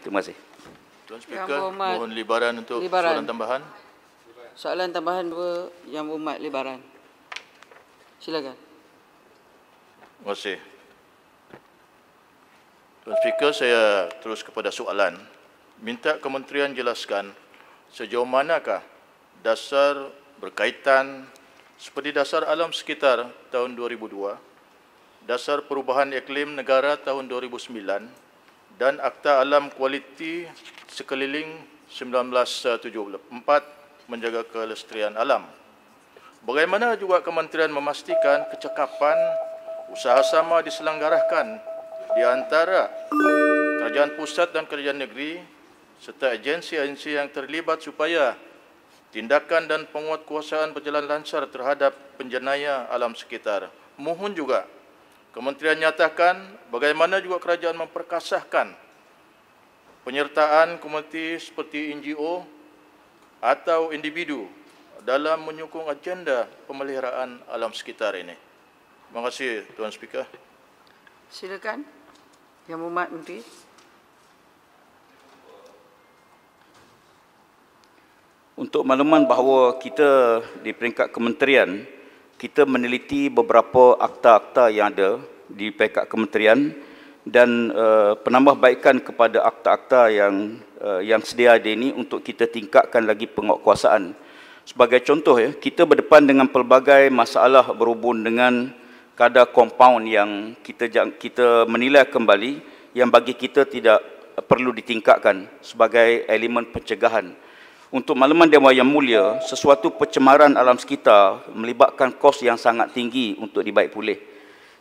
Terima kasih. Tuan Yang Speaker, mohon libaran untuk Libaran. soalan tambahan. Soalan tambahan dua Yang Berhormat Libaran. Silakan. Terima kasih. Tuan Speaker, saya terus kepada soalan. Minta kementerian jelaskan sejauh manakah dasar berkaitan seperti dasar alam sekitar tahun 2002, dasar perubahan iklim negara tahun 2009 dan Akta Alam Kualiti Sekeliling 1974 menjaga kelestarian alam. Bagaimana juga kementerian memastikan kecekapan usaha sama diselenggarakan di antara kerajaan pusat dan kerajaan negeri serta agensi-agensi yang terlibat supaya tindakan dan penguatkuasaan berjalan lancar terhadap penjenayah alam sekitar. Mohon juga kementerian nyatakan bagaimana juga kerajaan memperkasahkan penyertaan komuniti seperti NGO atau individu dalam menyokong agenda pemeliharaan alam sekitar ini. Terima kasih Tuan Speaker. Silakan. Yang Berhormat Menteri. Untuk makluman bahawa kita di peringkat kementerian, kita meneliti beberapa akta-akta yang ada di peringkat kementerian dan uh, penambahbaikan kepada akta-akta yang uh, yang sedia ada ini untuk kita tingkatkan lagi penguatkuasaan. Sebagai contoh ya, kita berdepan dengan pelbagai masalah berhubung dengan kadar kompaun yang kita kita menilai kembali yang bagi kita tidak perlu ditingkatkan sebagai elemen pencegahan. Untuk makluman Dewan Yang Mulia, sesuatu pencemaran alam sekitar melibatkan kos yang sangat tinggi untuk dibaik pulih.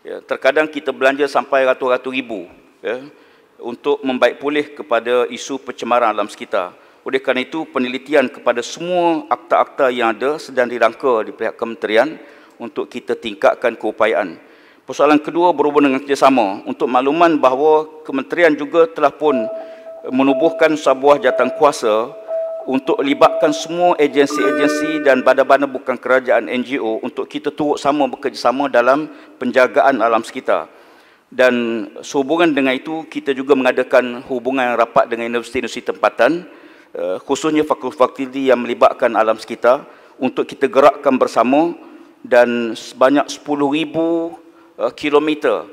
Ya, terkadang kita belanja sampai ratus-ratus ribu ya, untuk membaik pulih kepada isu pencemaran alam sekitar. Oleh kerana itu, penelitian kepada semua akta-akta yang ada sedang dirangka di pihak kementerian untuk kita tingkatkan keupayaan. Persoalan kedua berhubung dengan kerjasama. Untuk makluman bahawa kementerian juga telah pun menubuhkan sebuah jawatan kuasa untuk libatkan semua agensi-agensi dan badan-badan bukan kerajaan NGO untuk kita turut sama bekerjasama dalam penjagaan alam sekitar. Dan sehubungan dengan itu, kita juga mengadakan hubungan yang rapat dengan universiti-universiti tempatan, eh, khususnya fakulti-fakulti yang melibatkan alam sekitar untuk kita gerakkan bersama dan sebanyak 10,000 eh, kilometer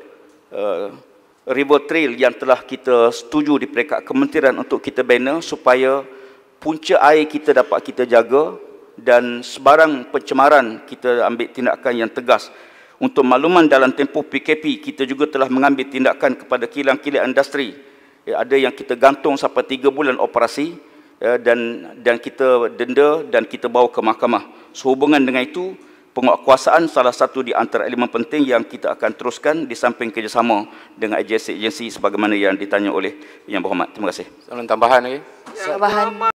eh, river trail yang telah kita setuju di peringkat kementerian untuk kita bina supaya punca air kita dapat kita jaga dan sebarang pencemaran kita ambil tindakan yang tegas. Untuk makluman dalam tempoh PKP, kita juga telah mengambil tindakan kepada kilang-kilang industri. Ya, ada yang kita gantung sampai tiga bulan operasi ya, dan dan kita denda dan kita bawa ke mahkamah. Sehubungan dengan itu, penguatkuasaan salah satu di antara elemen penting yang kita akan teruskan di samping kerjasama dengan agensi-agensi sebagaimana yang ditanya oleh Yang Berhormat. Terima kasih. Soalan tambahan lagi. Tambahan.